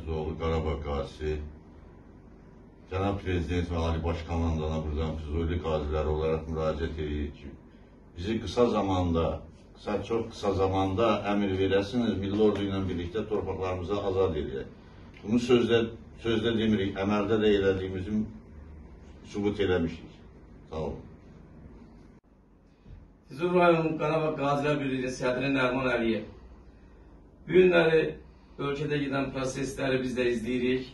Əzizoğlu, Qarabağ qazisi, Cənab Prezident və Ali Baş Komandana buradan Füzuli qaziləri olaraq müraciət edirik ki, bizi qısa zamanda, qısa, çox qısa zamanda əmr verəsiniz, milli ordu ilə birlikdə torpaqlarımızı azad edək. Bunu sözdə, sözdə demirik, əməldə də elədiyimizin sübut eləmişik. Sağ olun. Füzuli rayon Qarabağ Qazilər Birliyi sədri Nərman Əliyev. Bu ölkədə gedən prosesləri biz də izləyirik.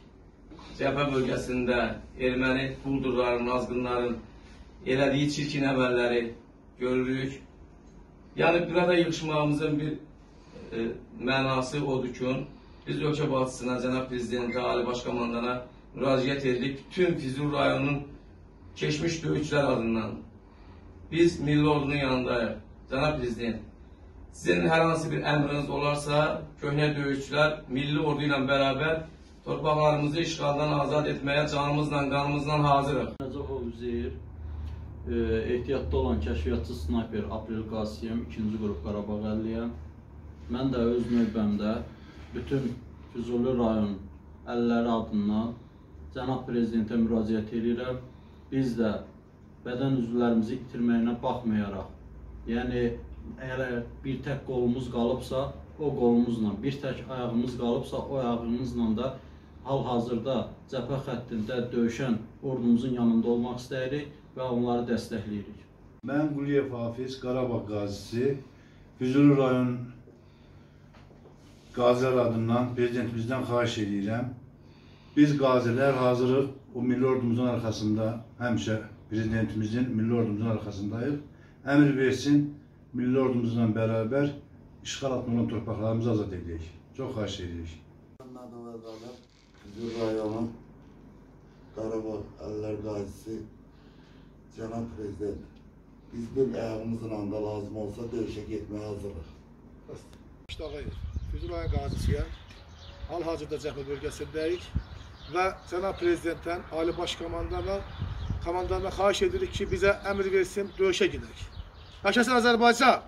Cəbhə bölgəsində erməni quldurların, azğınların elədiyi çirkin əməlləri görürük. Yəni burada yığışmağımızın bir e, mənası odur ki, biz ölkə başçısına, cənab prezidentə, Ali Baş Komandana müraciət edirik. Bütün Füzuli rayonunun keçmiş döyüşçülər adından biz milli ordunun yanındayıq. Cənab Prezident, sizin hər hansı bir əmriniz olarsa, köhnə döyüşçülər milli ordu ilə bərabər torpaqlarımızı işğaldan azad etməyə canımızla, qanımızla hazırıq. Nəcəfov Üzeyir, e, ehtiyatda olan kəşfiyyatçı snayper Aprel Qasiyem, 2-ci qrup Qarabağ əlliyəm. Mən də öz növbəmdə bütün Füzuli rayon əlləri adından cənab prezidentə müraciət edirəm. Biz də bədən üzvlərimizi itirməyinə baxmayaraq, yəni əgər bir tək qolumuz qalıbsa, o qolumuzla, bir tək ayağımız qalıbsa, o ayağımızla da hal-hazırda cəbhə xəttində döyüşən ordumuzun yanında olmaq istəyirik və onları dəstəkləyirik. Mən Quliyev Hafiz, Qarabağ qazisi, Füzuli rayon qazilər adından prezidentimizdən xahiş edirəm. Biz qazilər hazırıq o milli ordumuzun arxasında, həmişə prezidentimizin milli ordumuzun arxasındayıq. Əmr versin, milli ordumuzla bərabər işğal altında torpaqlarımızı azad edək. Çox xahiş edirik. Məmməd Əvəzədə, Füzuli rayonu, Qarabağ Əllər Qazisi, Cənab Prezident, biz bir ayağımızın anda lazım olsa döyüşə getməyə hazırıq. Ağayev, Füzuli rayon qazisiyəm. Hal-hazırda cəbhə bölgəsindəyik və cənab prezidentdən, Ali Baş Komandana komandana xahiş edirik ki, bizə əmr versin, döyüşə gedək. Yaşasın Azərbaycan!